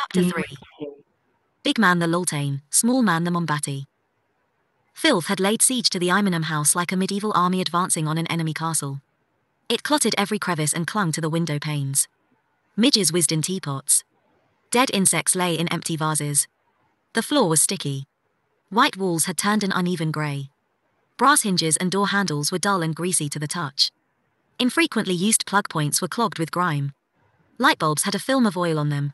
Chapter mm. 3 Big man the Laltain, small man the Mombatti. Filth had laid siege to the Ayemenem house like a medieval army advancing on an enemy castle. It clotted every crevice and clung to the window panes. Midges whizzed in teapots. Dead insects lay in empty vases. The floor was sticky. White walls had turned an uneven grey. Brass hinges and door handles were dull and greasy to the touch. Infrequently used plug points were clogged with grime. Light bulbs had a film of oil on them.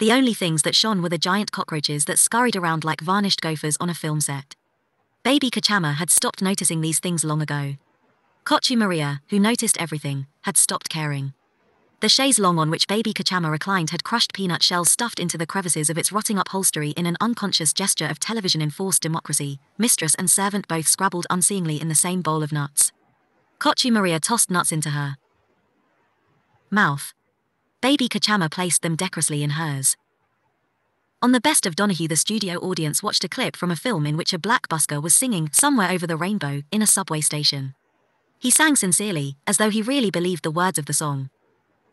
The only things that shone were the giant cockroaches that scurried around like varnished gophers on a film set. Baby Kochamma had stopped noticing these things long ago. Kochu Maria, who noticed everything, had stopped caring. The chaise long on which baby Kochamma reclined had crushed peanut shells stuffed into the crevices of its rotting upholstery in an unconscious gesture of television enforced democracy. Mistress and servant both scrabbled unseeingly in the same bowl of nuts. Kochu Maria tossed nuts into her mouth. Baby Kochamma placed them decorously in hers. On the best of Donahue, the studio audience watched a clip from a film in which a black busker was singing Somewhere Over the Rainbow in a subway station. He sang sincerely, as though he really believed the words of the song.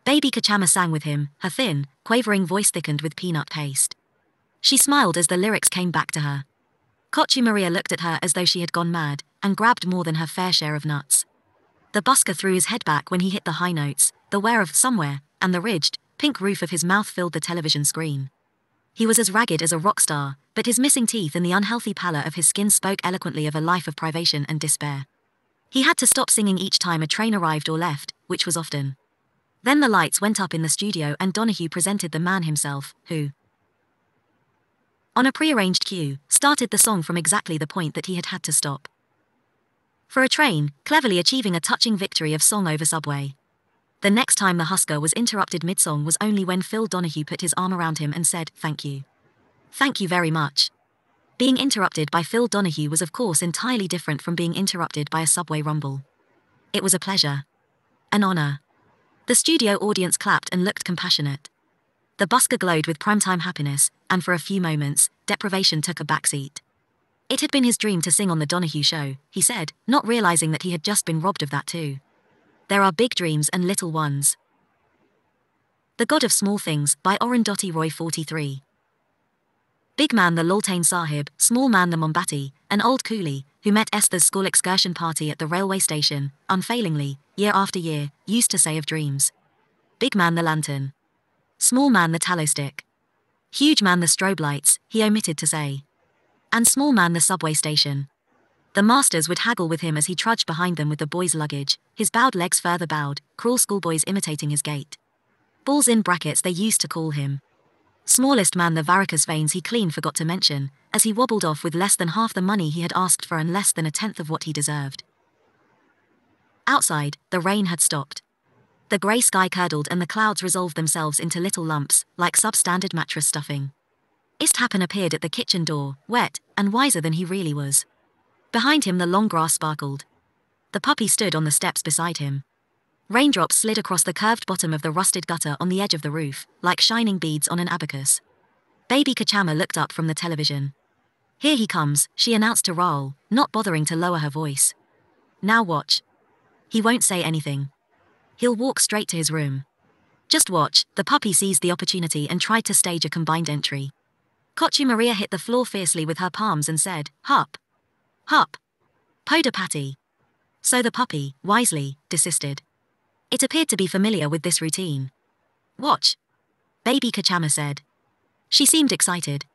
Baby Kochamma sang with him, her thin, quavering voice thickened with peanut paste. She smiled as the lyrics came back to her. Kochu Maria looked at her as though she had gone mad, and grabbed more than her fair share of nuts. The busker threw his head back when he hit the high notes, the where of somewhere, and the ridged, pink roof of his mouth filled the television screen. He was as ragged as a rock star, but his missing teeth and the unhealthy pallor of his skin spoke eloquently of a life of privation and despair. He had to stop singing each time a train arrived or left, which was often. Then the lights went up in the studio and Donahue presented the man himself, who, on a prearranged cue, started the song from exactly the point that he had had to stop. For a train, cleverly achieving a touching victory of song over subway. The next time the Husker was interrupted mid song was only when Phil Donahue put his arm around him and said, Thank you. Thank you very much. Being interrupted by Phil Donahue was, of course, entirely different from being interrupted by a subway rumble. It was a pleasure. An honor. The studio audience clapped and looked compassionate. The busker glowed with primetime happiness, and for a few moments, deprivation took a backseat. It had been his dream to sing on the Donahue show, he said, not realizing that he had just been robbed of that too. There are big dreams and little ones. The God of Small Things by Arundhati Roy 43. Big man the Laltain Sahib, small man the Mombatti, an old coolie, who met Estha's school excursion party at the railway station, unfailingly, year after year, used to say of dreams. Big man the lantern. Small man the tallow stick. Huge man the strobe lights, he omitted to say. And small man the subway station. The masters would haggle with him as he trudged behind them with the boys' luggage, his bowed legs further bowed, cruel schoolboys imitating his gait. Balls in brackets they used to call him. Smallest man the varicose veins he clean forgot to mention, as he wobbled off with less than half the money he had asked for and less than a tenth of what he deserved. Outside, the rain had stopped. The grey sky curdled and the clouds resolved themselves into little lumps, like substandard mattress stuffing. Esthappen appeared at the kitchen door, wet, and wiser than he really was. Behind him the long grass sparkled. The puppy stood on the steps beside him. Raindrops slid across the curved bottom of the rusted gutter on the edge of the roof, like shining beads on an abacus. Baby Kochamma looked up from the television. Here he comes, she announced to Rahel, not bothering to lower her voice. Now watch. He won't say anything. He'll walk straight to his room. Just watch, the puppy seized the opportunity and tried to stage a combined entry. Kochu Maria hit the floor fiercely with her palms and said, Hup. Hup. Poda patti. So the puppy, wisely, desisted. It appeared to be familiar with this routine. Watch. Baby Kochamma said. She seemed excited.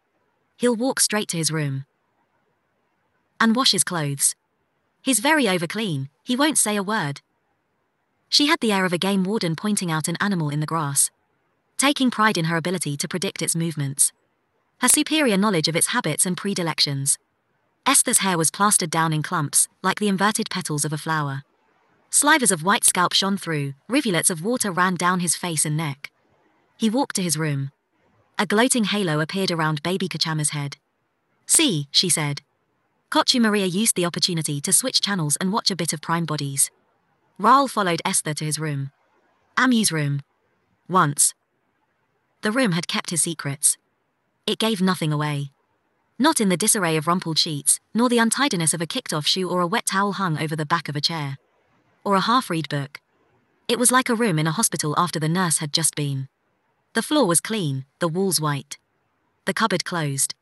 He'll walk straight to his room. And wash his clothes. He's very overclean, he won't say a word. She had the air of a game warden pointing out an animal in the grass, taking pride in her ability to predict its movements, her superior knowledge of its habits and predilections. Estha's hair was plastered down in clumps, like the inverted petals of a flower. Slivers of white scalp shone through, rivulets of water ran down his face and neck. He walked to his room. A gloating halo appeared around baby Kochamma's head. See, she said, Kochu Maria used the opportunity to switch channels and watch a bit of Prime Bodies. Rahel followed Estha to his room. Ammu's room. Once. The room had kept his secrets. It gave nothing away. Not in the disarray of rumpled sheets, nor the untidiness of a kicked off shoe or a wet towel hung over the back of a chair. Or a half read book. It was like a room in a hospital after the nurse had just been The floor was clean, the walls white. The cupboard closed.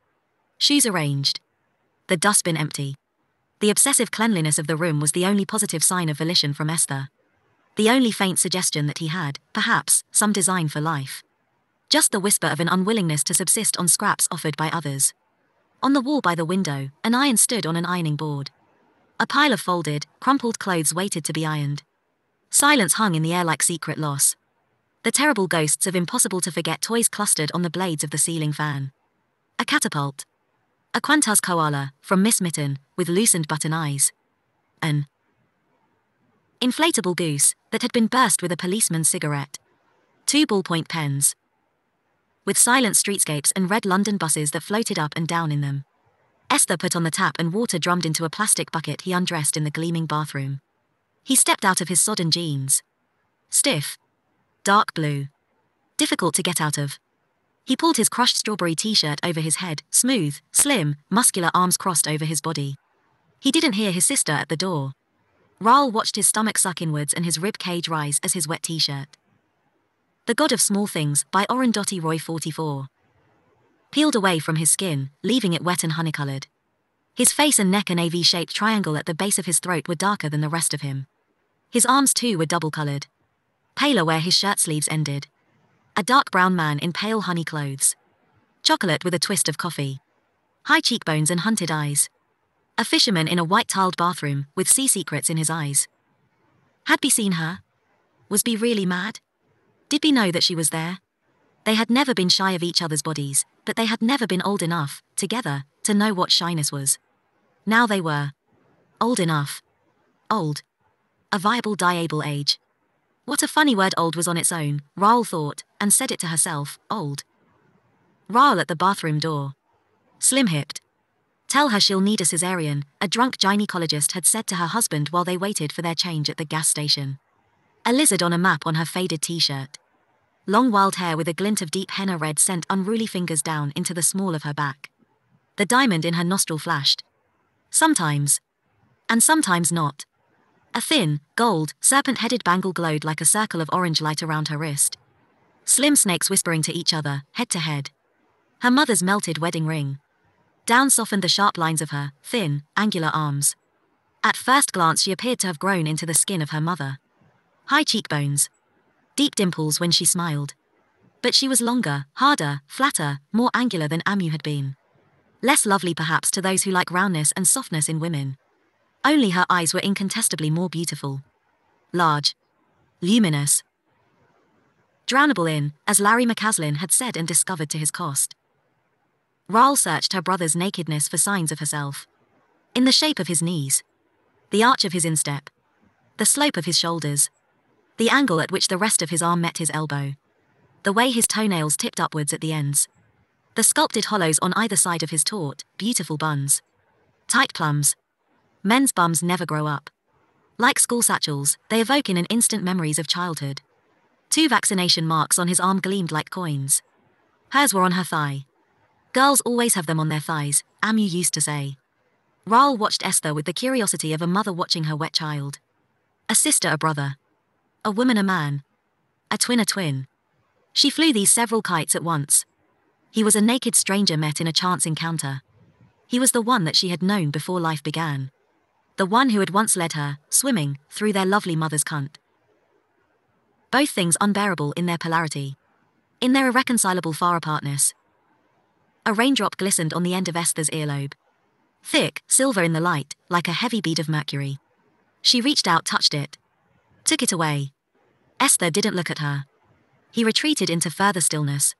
Shoes arranged. The dustbin empty. The obsessive cleanliness of the room was the only positive sign of volition from Estha. The only faint suggestion that he had, perhaps, some design for life. Just the whisper of an unwillingness to subsist on scraps offered by others. On the wall by the window, an iron stood on an ironing board. A pile of folded, crumpled clothes waited to be ironed. Silence hung in the air like secret loss. The terrible ghosts of impossible to forget toys clustered on the blades of the ceiling fan. A catapult. A Qantas koala, from Miss Mitten, with loosened button eyes. An inflatable goose that had been burst with a policeman's cigarette. Two ballpoint pens. With silent streetscapes and red London buses that floated up and down in them. Estha put on the tap and water drummed into a plastic bucket he undressed in the gleaming bathroom. He stepped out of his sodden jeans. Stiff. Dark blue. Difficult to get out of. He pulled his crushed strawberry t shirt over his head, smooth, slim, muscular arms crossed over his body. He didn't hear his sister at the door. Rahel watched his stomach suck inwards and his rib cage rise as his wet t shirt. The God of Small Things by Arundhati Roy 44 peeled away from his skin, leaving it wet and honey-colored. His face and neck and a V-shaped triangle at the base of his throat were darker than the rest of him. His arms too were double-colored. Paler where his shirt sleeves ended. A dark brown man in pale honey clothes. Chocolate with a twist of coffee. High cheekbones and hunted eyes. A fisherman in a white-tiled bathroom, with sea secrets in his eyes. Had Bee seen her? Was Bee really mad? Did Bee know that she was there? They had never been shy of each other's bodies, but they had never been old enough, together, to know what shyness was. Now they were. Old enough. Old. A viable diable age. What a funny word old was on its own, Rahel thought, and said it to herself, old. Rahel at the bathroom door. Slim hipped. Tell her she'll need a cesarean, a drunk gynecologist had said to her husband while they waited for their change at the gas station. A lizard on a map on her faded t shirt. Long wild hair with a glint of deep henna red sent unruly fingers down into the small of her back. The diamond in her nostril flashed. Sometimes. And sometimes not. A thin, gold, serpent headed bangle glowed like a circle of orange light around her wrist. Slim snakes whispering to each other, head to head. Her mother's melted wedding ring. Down softened the sharp lines of her, thin, angular arms. At first glance, she appeared to have grown into the skin of her mother. High cheekbones, deep dimples when she smiled. But she was longer, harder, flatter, more angular than Ammu had been. Less lovely perhaps to those who like roundness and softness in women. Only her eyes were incontestably more beautiful. Large. Luminous. Drownable in, as Larry McCaslin had said and discovered to his cost. Rahel searched her brother's nakedness for signs of herself. In the shape of his knees. The arch of his instep. The slope of his shoulders the angle at which the rest of his arm met his elbow, the way his toenails tipped upwards at the ends, the sculpted hollows on either side of his taut, beautiful buns. Tight plums. Men's bums never grow up. Like school satchels, they evoke in an instant memories of childhood. Two vaccination marks on his arm gleamed like coins. Hers were on her thigh. Girls always have them on their thighs, Ammu used to say. Rahel watched Estha with the curiosity of a mother watching her wet child. A sister, a brother. A woman, a man. A twin, a twin. She flew these several kites at once. He was a naked stranger met in a chance encounter. He was the one that she had known before life began. The one who had once led her, swimming, through their lovely mother's cunt. Both things unbearable in their polarity. In their irreconcilable far apartness. A raindrop glistened on the end of Estha's earlobe. Thick, silver in the light, like a heavy bead of mercury. She reached out, touched it, took it away. Estha didn't look at her. He retreated into further stillness.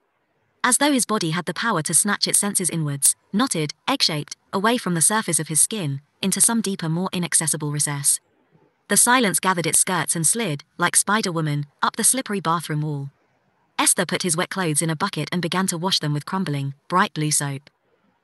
As though his body had the power to snatch its senses inwards, knotted, egg shaped, away from the surface of his skin, into some deeper, more inaccessible recess. The silence gathered its skirts and slid, like Spider Woman, up the slippery bathroom wall. Estha put his wet clothes in a bucket and began to wash them with crumbling, bright blue soap.